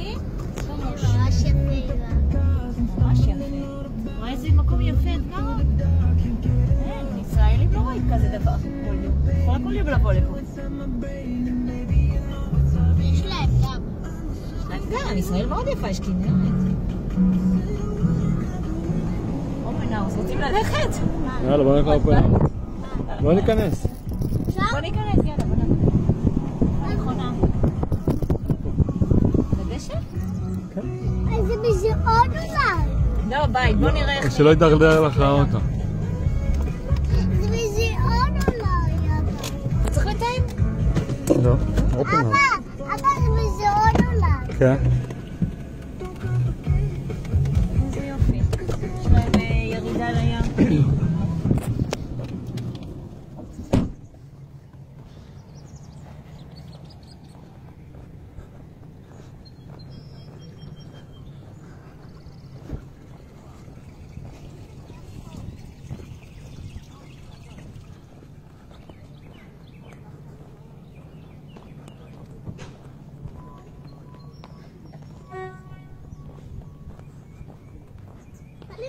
תראי. ממש יפה. ממש יפה. איזה מקום יפה את גרה? אין, ישראלים לא רואים כזה דבר כל יום. יכולה כל יום לבוא לפה. יש להם גם. להם גם, ישראל מאוד יפה, יש כנרת. אופנהאוס, רוצים ללכת? יאללה, בוא אופן. בוא ניכנס. בוא ניכנס, יאללה, בזיעון אולי. לא, בית, בוא נראה איך... שלא ידרדר לך לאוטו. זה בזיעון אולי. אבא. אתה צריך לתאם. לא. אבא, אבא זה בזיעון אולי. כן.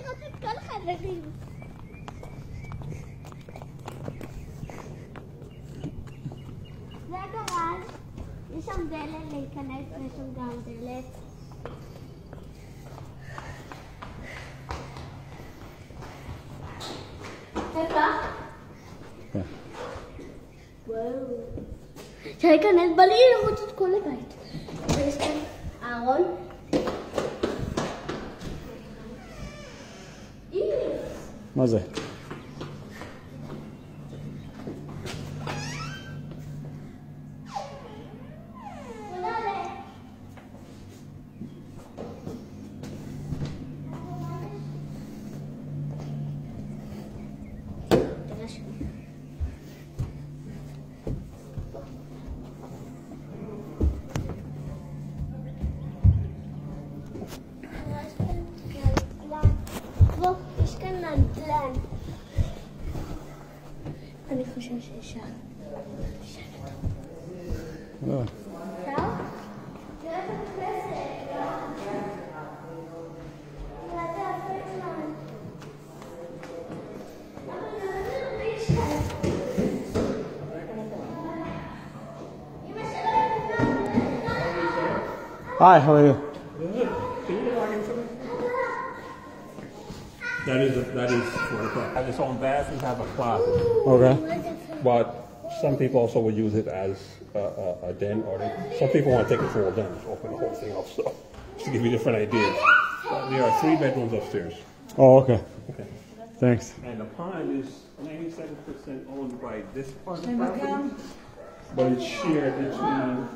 אני רוצה את כל החברים. זה הגרז. יש שם דלת להיכנס ויש שם גם דלת. איפה? כן. וואו. אפשר להיכנס, בא לי לראות את כל הבית. ויש כאן אהרון. מה זה? Hi, how are you? That is, a, that is four o'clock. At its own bathroom, have a closet. Okay. But some people also would use it as a, a, a den, or they, some people want to take it for a den, just open the whole thing up. So, just to give you different ideas. But there are three bedrooms upstairs. Oh, okay. Okay. Thanks. And the pond is 97% owned by this part of the property, but it's shared between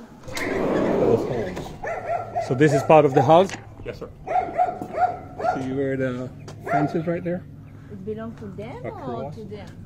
those homes. So this is part of the house? Yes, sir. See where the fence is right there? It belongs to them or to them?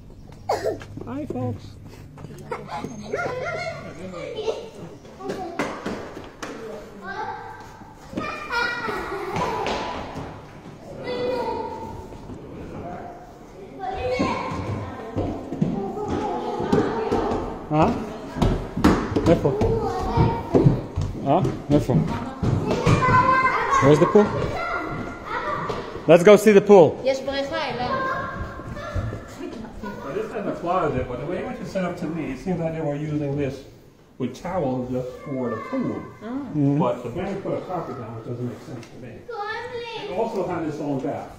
folks. Ah, where for? Ah. Where's the pool? Let's go see the pool. Yes, in the closet, but the way it was set up to me, it seems like they were using this with towels just for the pool. Oh. Mm -hmm. But the bank put a carpet down, which doesn't make sense to me. It also had its own bath.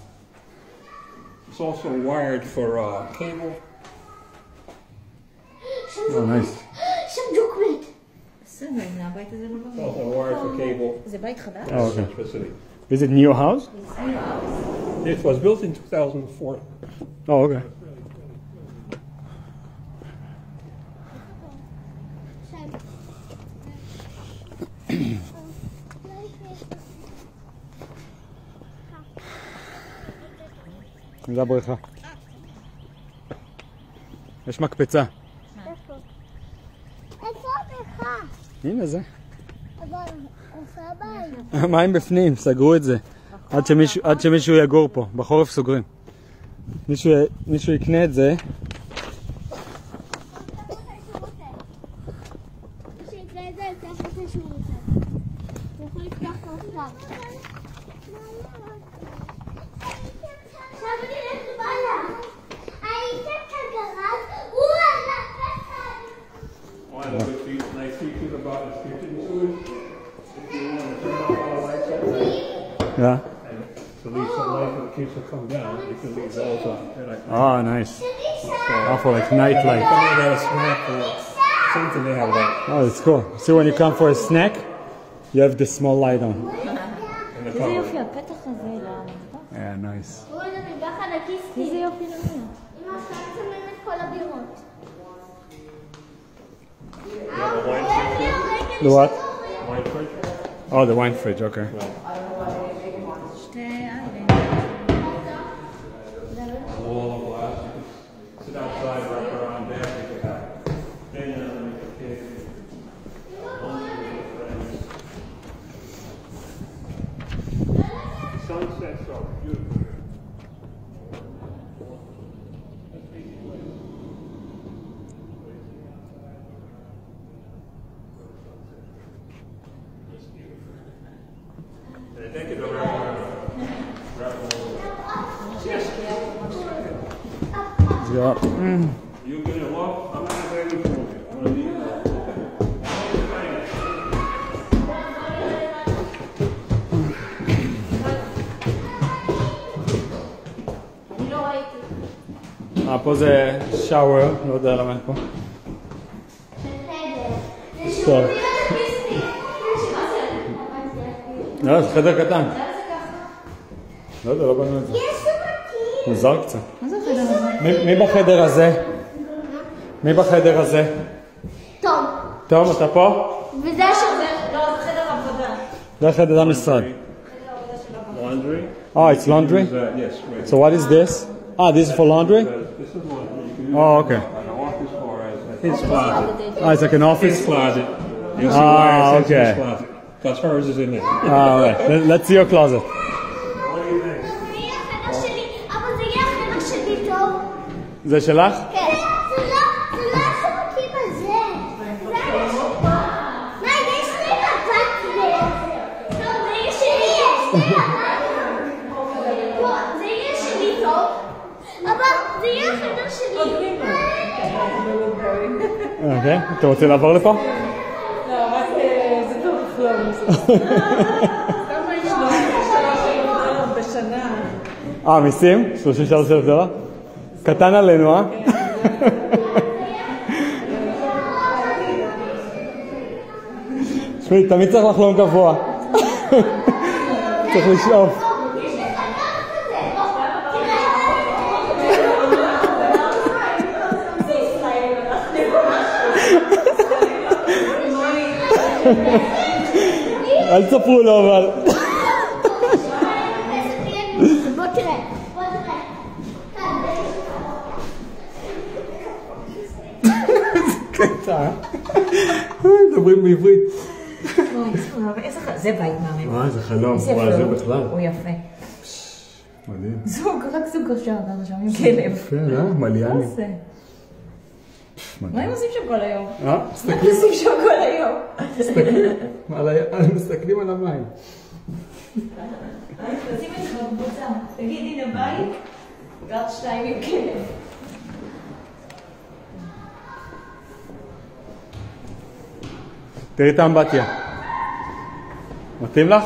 It's also wired for uh, cable. Oh, nice. It's also wired for cable. Is it bike oh, okay. Is it new house? New house. It was built in 2004. Oh, okay. זה הבריכה. יש מקפצה. איפה? איפה הבריכה? הנה זה. המים בפנים, סגרו את זה. עד שמישהו, יגור פה. בחורף סוגרים. מישהו יקנה את זה, Yeah. And to leave some light for the kids to come down, you can leave. Oh, nice. So, oh, for like night light. A snack or something they have like. Oh, it's cool. So when you come for a snack, you have the small light on. yeah, nice. The what? Wine fridge. Oh, the wine fridge, okay. sunset so beautiful. פה זה שאוור, לא יודע למה אין פה. זה טוב. מה זה? לא, זה חדר קטן. לא יודע, לא בנו את זה. מוזר קצת. מה זה החדר הזה? מי בחדר הזה? מי בחדר הזה? טוב. תום, אתה פה? וזה השירות. לא, זה חדר עבודה. זה החדר המשרד. Laundry? Oh, it's laundry? Is, uh, yes, wait. So what is this? Ah, this is for laundry? This is laundry. You can use Oh, okay. an office or as his closet. Ah, it's like an His office? closet. You see Ah, why it says okay. his closet. Because hers is in there. Ah, alright. Let- Let's see your closet. What do you think? זה יהיה החדר אוקיי. אתה רוצה לעבור לפה? לא, רק זה טוב לחלום. כמה יש לו? בשנה. אה, מיסים? 33 אלף דולר? קטן עלינו, אה? תשמעי, תמיד צריך לחלום גבוה. צריך לשאוף. יש לך דבר כזה. תראה. אל תספרו לו אבל. קטע. מדברים בעברית. זה בית מהמם. וואי, זה חלום. יפה זה. בכלל. הוא יפה. מדהים. זוג, רק זוג עכשיו, שם עם כלב. כן, אה? מליאני. זה? מה הם עושים שם כל היום? אה? מה הם מסתכלים עושים שם כל היום? מסתכלים על המים. תשים את זה בקבוצה. תגיד, הנה בית, גר שתיים עם כלב. תראי את האמבטיה. מתאים לך?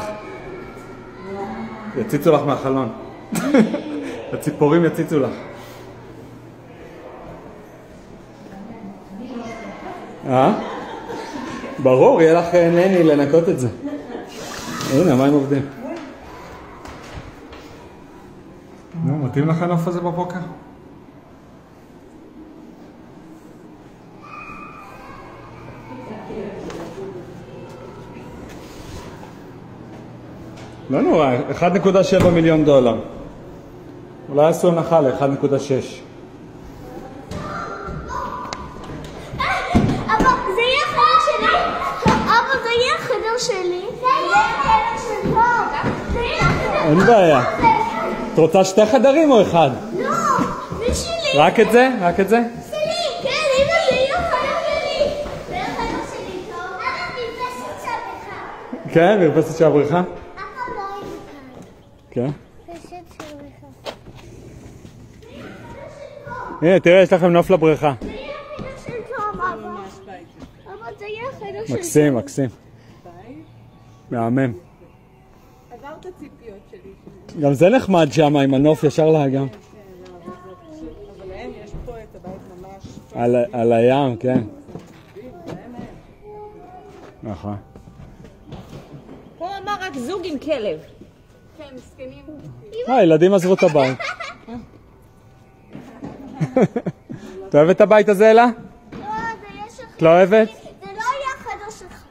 יציצו לך מהחלון. הציפורים יציצו לך. אה? ברור, יהיה לך אה, נני לנקות את זה. הנה, המים עובדים. נו, מתאים לך הנוף הזה בבוקר? לא נורא, 1.7 מיליון דולר. אולי עשו הנחה ל-1.6. אבא, זה יהיה החדר שלי. אבא, זה יהיה החדר שלי. זה יהיה החדר שלו. זה יהיה החדר אין בעיה. את רוצה שתי חדרים או אחד? לא, זה שלי. רק את זה? רק את זה? כן, מרפסת של הבריכה. כן, הבריכה? לא כאן. כן. הבריכה. הנה, תראה, יש לכם נוף לבריכה. מקסים, מקסים. מהמם. גם זה נחמד שם עם הנוף ישר לאגם. יש. על, על הים, כן. נכון. פה אמר רק זוג עם כלב. כן, מסכנים. אה, הילדים עזבו את הבית. את אוהבת את הבית הזה, אלה? לא, זה יהיה שלך. את לא אוהבת? זה לא יהיה החדר שלך.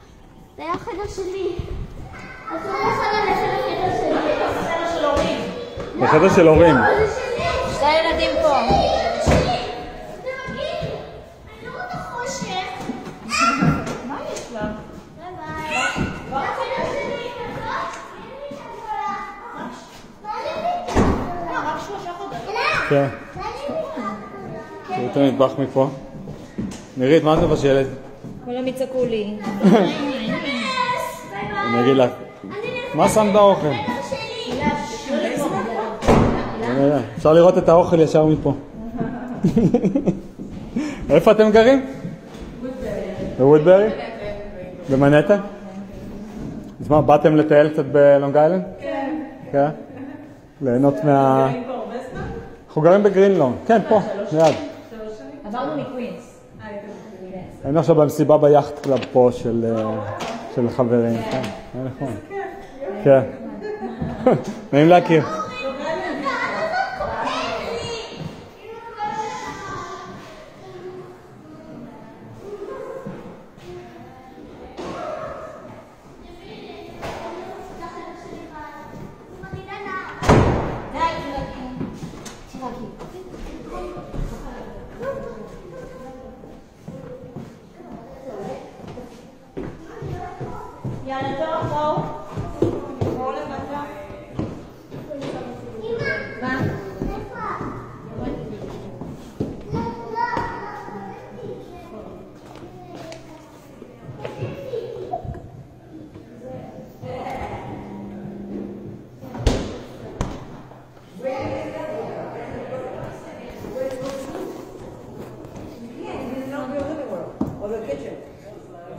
זה יהיה החדר שלי. אז לא יכול ללכת בחדר של הורים. שתי ילדים פה. כן. תראו את המטבח מפה. נירית, מה את מבשלת? כולם יצעקו לי. אני אגיד לך. מה שמת באוכל? אפשר לראות את האוכל ישר מפה. איפה אתם גרים? בוודברי. במנהטן? אז מה, באתם לטייל קצת בלונג איילנד? כן. כן? ליהנות מה... אנחנו גרים בגרינלונד. כן, פה, ליד. עברנו מקווינס. היינו עכשיו במסיבה ב yacht club פה של, אה, של חברים. כן, היה נכון. כן. נעים להכיר.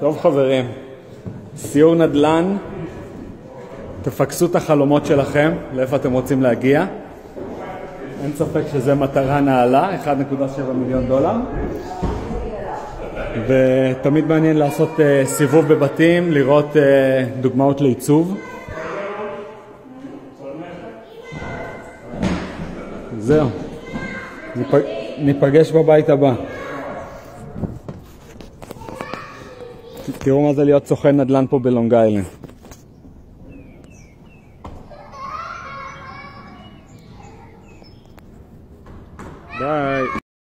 טוב, חברים, סיור נדל"ן, תפקסו את החלומות שלכם, לאיפה אתם רוצים להגיע. אין ספק שזו מטרה נעלה, 1.7 מיליון דולר. ותמיד מעניין לעשות uh, סיבוב בבתים, לראות uh, דוגמאות לעיצוב. זהו, ניפ... ניפגש בבית הבא. תראו מה זה להיות סוכן נדל"ן פה בלונג איילנד. ביי.